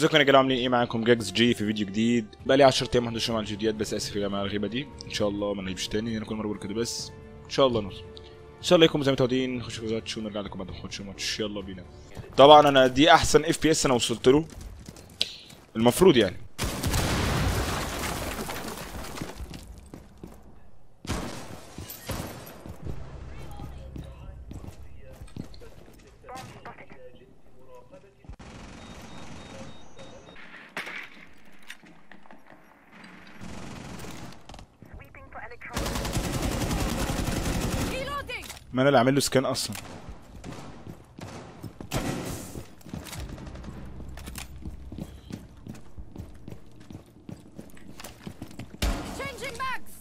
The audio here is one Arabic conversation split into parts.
ازيكم يا رجاله عاملين إيه معاكم جاكس جي في فيديو جديد. بقى لي 10 أيام ما حضرتش مع الفيديوهات بس آسف يا جماعة الغيبة دي. إن شاء الله ما نجيبش تاني. أنا كل مرة بقول كده بس إن شاء الله نوصل. إن شاء الله يكون زي ما متعودين نخش في فيديوهات شو نرجع لكم بعد ما نخش الماتش. يلا بينا. طبعا أنا دي أحسن FPS أنا وصلت له. المفروض يعني. ما أنا اللي عامل له سكان أصلا Changing mags!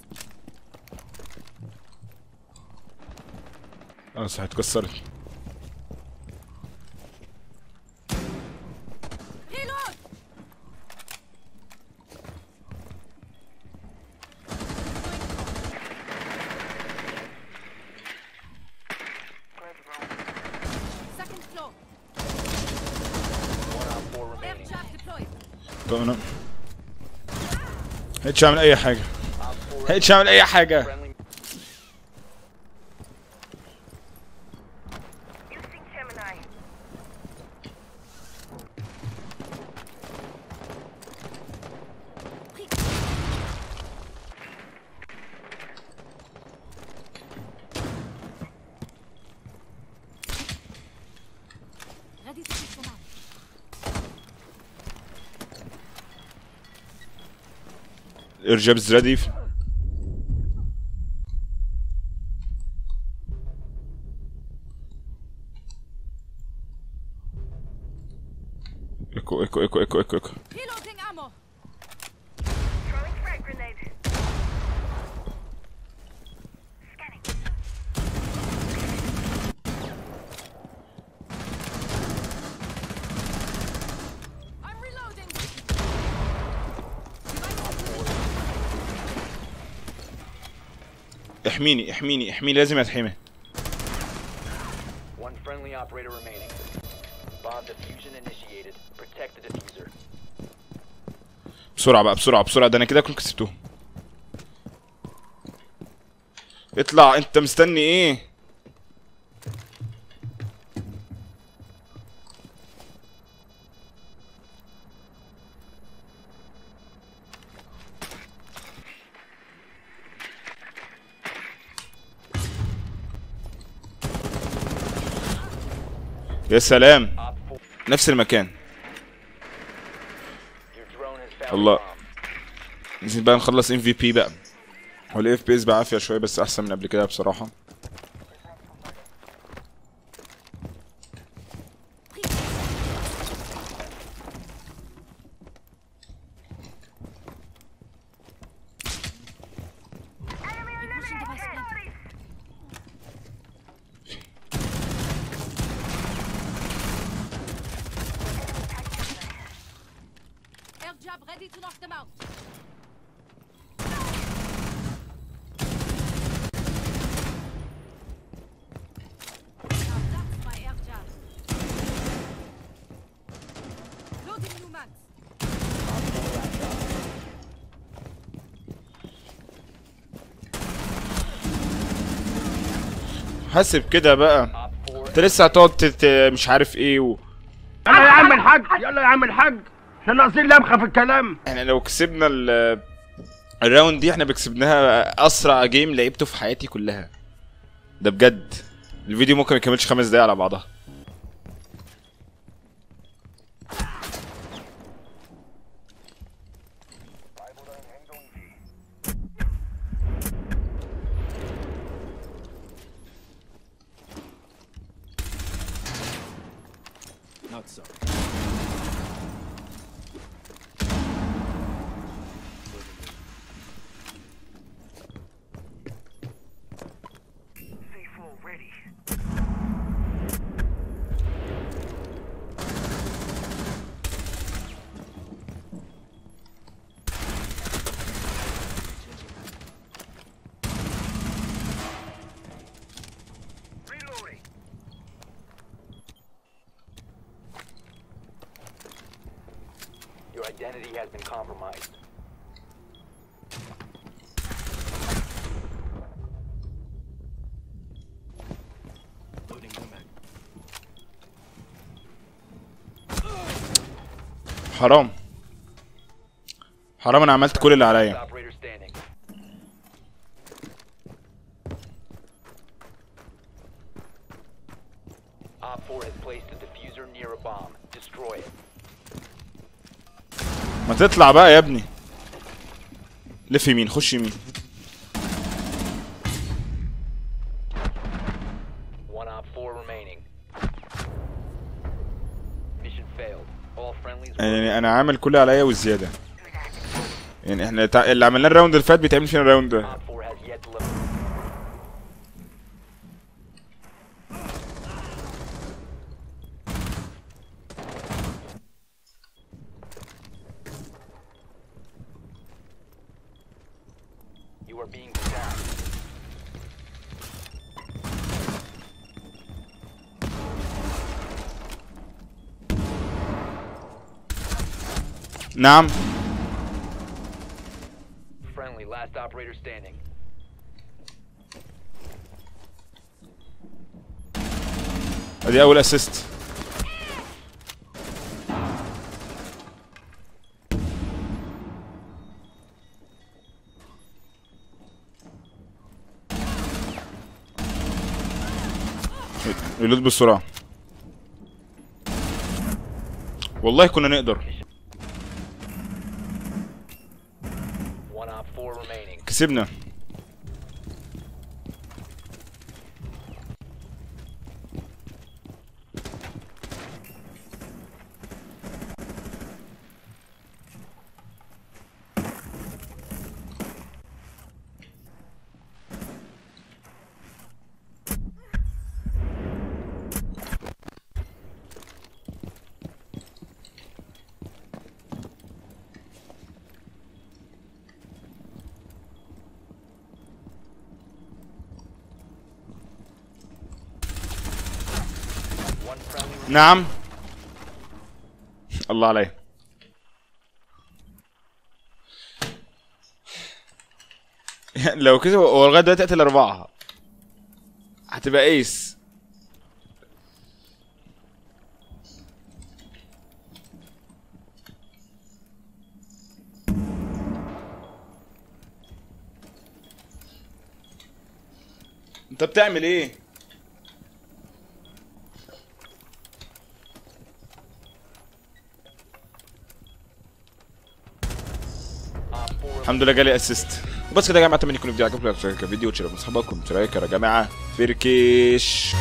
هيتش اعمل اي حاجة. هيتش اعمل اي حاجة Using Gemini. Ready to switch them out. ارجابز ريدي ايكو ايكو ايكو ايكو ايكو ايكو احميني احميني احميني لازم اتحمي One friendly operator remaining. Bomb diffusion initiated. Protect the diffuser. بسرعة بقى بسرعة بسرعة ده أنا كده اكون كسبتهم اطلع أنت مستني إيه يا سلام Op 4. نفس المكان bomb. عايزين بقى نخلص MVP بقى هو ال FPS بعافية شوية بس أحسن من قبل كده بصراحة Jab ready to knock them out. حاسب كده بقى Op 4 انت لسه هتقعد. مش عارف إيه و... يلا يا عم الحاج يلا يا عم الحاج إحنا ناقصين لمخه في الكلام. إحنا لو كسبنا ال... ال round دي إحنا بكسبناها أسرع game لعبته في حياتي كلها. ده بجد. الفيديو ممكن ما يكملش خمس دقايق على بعضها. identity has been compromised. حرام حرام انا عملت كل اللي عليا Operator standing. Op 4 has placed a diffuser near a bomb. Destroy it. ما تطلع بقى يا ابني لف يمين خش يمين One Op 4 remaining. Mission failed. All friendlies were يعني أنا عامل كل عليا والزيادة يعني إحنا. اللي عملناه ال round اللي فات بيتعمل فينا ال round ده You are being attacked. نعم Friendly, last operator standing. ادي اول اسيست يلوت بسرعة. والله كنا نقدر. One Op 4 remaining. كسبنا One friendly remaining. نعم. الله عليا لو كسب هو لغاية دلوقتي قتل أربعة. هتبقى أيس. أنت بتعمل إيه؟ الحمد لله جالي assist وبس كده يا جماعة أتمنى يكون الفيديو عجبكم like فيديو وتشاركوا مع اصحابكم ترايكر يا جماعة فركش